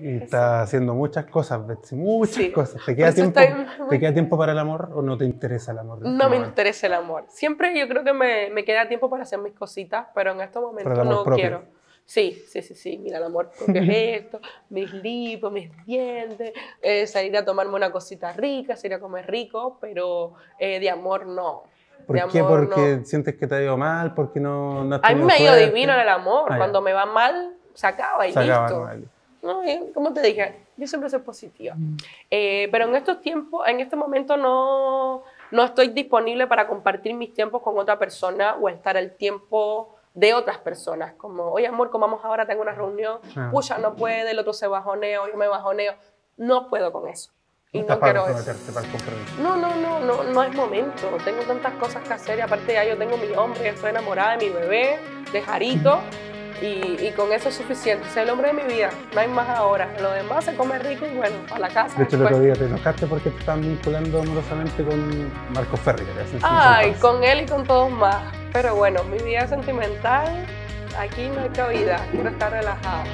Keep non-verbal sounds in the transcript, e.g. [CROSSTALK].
Y está haciendo muchas cosas, Betsy, muchas Sí. cosas. ¿Te queda, tiempo, estoy- ¿Te queda tiempo para el amor o no te interesa el amor? en No este me interesa el amor. Siempre yo creo que me, me queda tiempo para hacer mis cositas, pero en estos momentos no propio. quiero. Sí, sí, sí, sí. Mira, el amor propio es [LAUGHS] esto, mis lipos, mis dientes, eh, salir a tomarme una cosita rica, salir a comer rico, pero eh, de amor no. ¿Por qué? amor, ¿Porque no. sido que te ha ido mal? ¿Porque no, no has A mí me ha ido divino en el amor. Ah. Cuando me va mal, se acaba y Se acaba, listo. no, vale. No, y como te dije, yo siempre soy positiva. Mm. Eh, pero en estos tiempos, en este momento no, no estoy disponible para compartir mis tiempos con otra persona o estar el tiempo de otras personas. Como, oye amor, comamos ahora, tengo una reunión, pucha, no puede, el otro se bajonea, yo me bajoneo. No puedo con eso. Y No quiero eso. No, no, no, no, no es momento. Tengo tantas cosas que hacer y aparte ya yo tengo mi hombre, estoy enamorada de mi bebé, de Jarito y, y con eso es suficiente. Es el hombre de mi vida, no hay más ahora. Lo demás se come rico y bueno, a la casa. De hecho, el después. otro día te enojaste porque te estaban vinculando amorosamente con Marco Ferri. Ay, con él y con todos más. Pero bueno, mi vida sentimental, aquí no hay cabida. Quiero estar relajada.